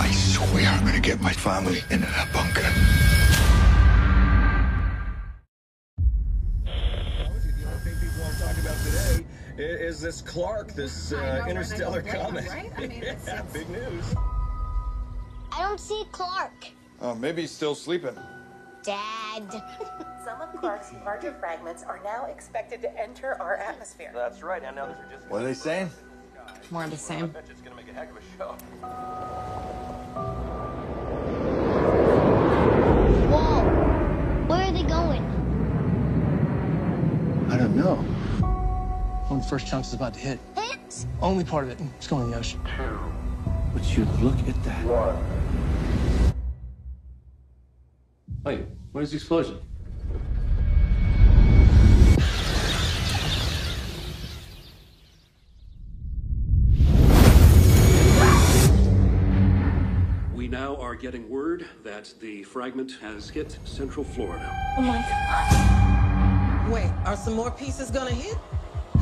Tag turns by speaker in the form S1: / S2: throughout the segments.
S1: I swear I'm gonna get my family into that bunker.
S2: The only thing people are talking about today i- is this Clarke, this
S3: I know,
S2: uh, interstellar
S3: Right,
S2: comet.
S3: right? I mean,
S2: yeah, big news.
S4: I don't see Clarke.
S5: Oh, maybe he's still sleeping.
S4: Dad.
S6: Some of Clarke's larger fragments are now expected to enter our atmosphere.
S2: That's right. And now these are just.
S5: What are they saying?
S3: More of the
S2: I
S3: same.
S1: I don't know.
S7: One of the first chunks is about to hit.
S4: Hit?
S7: Only part of it. It's going in the ocean. Two.
S1: Would you look at that? One.
S8: Wait, where's the explosion?
S9: We now are getting word that the fragment has hit Central Florida.
S6: Oh my god.
S10: Wait, are some more pieces gonna hit?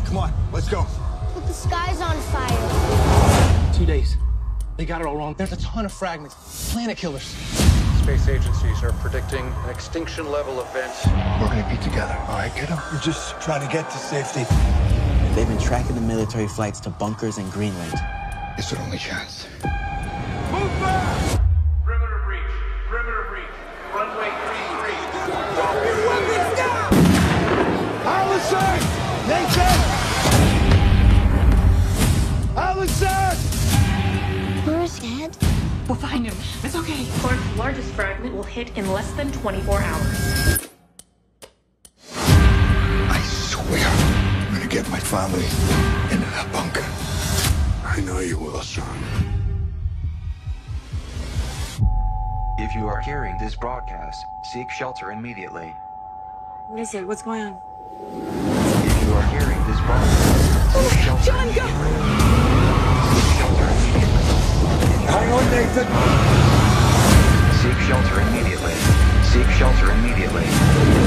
S1: Come on, let's go.
S4: But the sky's on fire.
S7: Two days. They got it all wrong. There's a ton of fragments. Planet killers.
S8: Space agencies are predicting an extinction level event.
S1: We're gonna be together, all right, kiddo? We're just trying to get to safety.
S11: They've been tracking the military flights to bunkers in Greenland.
S1: It's our only chance. Nathan! Allison!
S4: Where's Dad?
S3: We'll find him. It's okay.
S6: Clarke's largest fragment will hit in less than 24 hours.
S1: I swear I'm gonna get my family into that bunker. I know you will, son.
S12: If you are hearing this broadcast, seek shelter immediately.
S3: What is it? What's going on?
S12: are carrying this bomb. Oh, John, go! Hang on, Nathan! Seek shelter
S10: immediately. Seek shelter
S12: immediately.